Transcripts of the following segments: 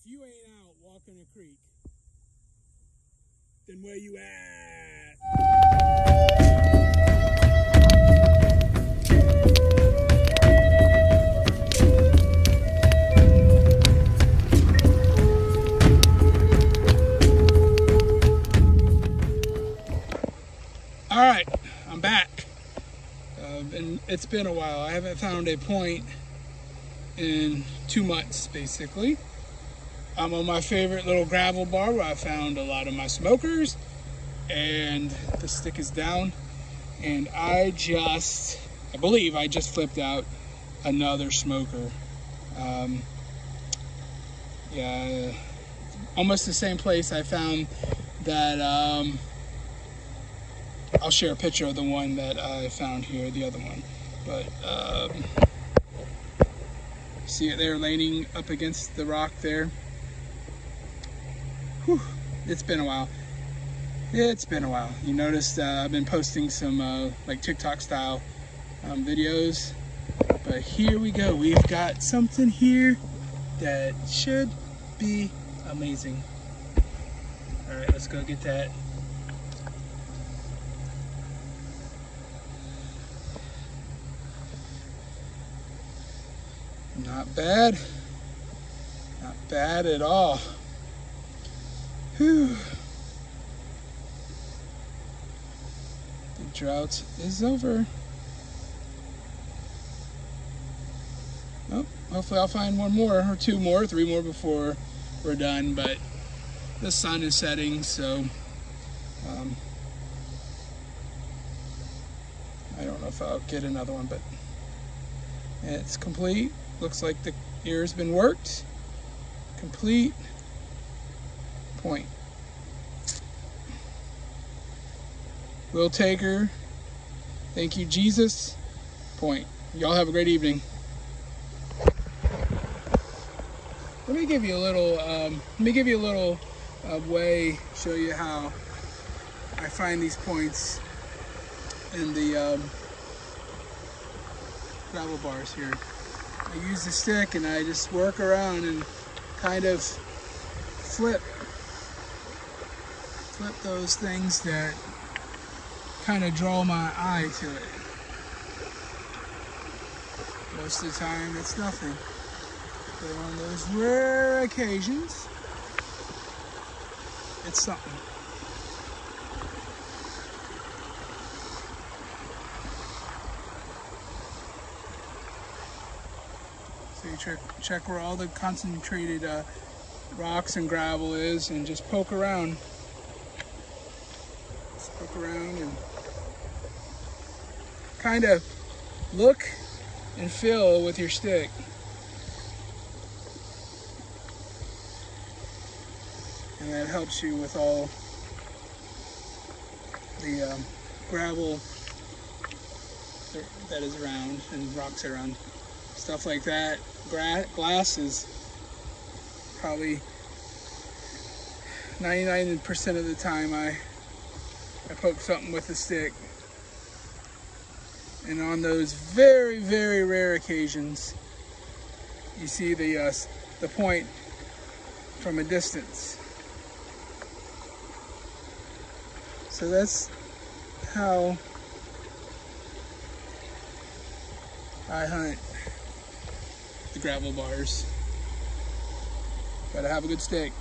if you ain't out walking a creek, then where you at? All right, I'm back. Uh, and it's been a while. I haven't found a point in two months, basically. I'm on my favorite little gravel bar where I found a lot of my smokers, and the stick is down. And I just, I believe I just flipped out another smoker. Um, yeah, almost the same place I found that. Um, I'll share a picture of the one that I found here, the other one. But um, see it there, leaning up against the rock there. Whew, it's been a while. It's been a while. You noticed uh, I've been posting some uh, like TikTok style um, videos. But here we go. We've got something here that should be amazing. All right, let's go get that. Not bad. Not bad at all. Whew. The drought is over. Oh, hopefully I'll find one more or two more, three more before we're done, but the sun is setting, so um, I don't know if I'll get another one, but it's complete. Looks like the ear's been worked. Complete. Point. We'll Taker. Thank you, Jesus. Point. Y'all have a great evening. Let me give you a little. Um, let me give you a little uh, way. Show you how I find these points in the um, gravel bars here. I use the stick and I just work around and kind of flip flip those things that kind of draw my eye to it. Most of the time it's nothing. But on those rare occasions, it's something. So you check, check where all the concentrated uh, rocks and gravel is and just poke around. Poke around and kind of look and feel with your stick. And that helps you with all the um, gravel that is around and rocks around stuff like that. Gra glass is probably 99% of the time I, I poke something with a stick. And on those very, very rare occasions, you see the, uh, the point from a distance. So that's how I hunt the gravel bars. Gotta have a good stick.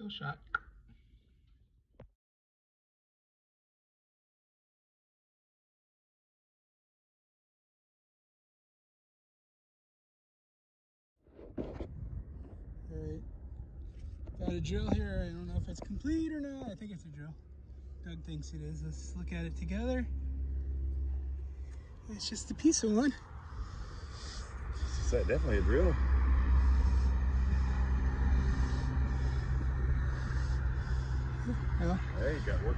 Kill shot. Alright. Got a drill here. I don't know if it's complete or not. I think it's a drill. Doug thinks it is. Let's look at it together. It's just a piece of one. That definitely a drill? Yeah. There you work.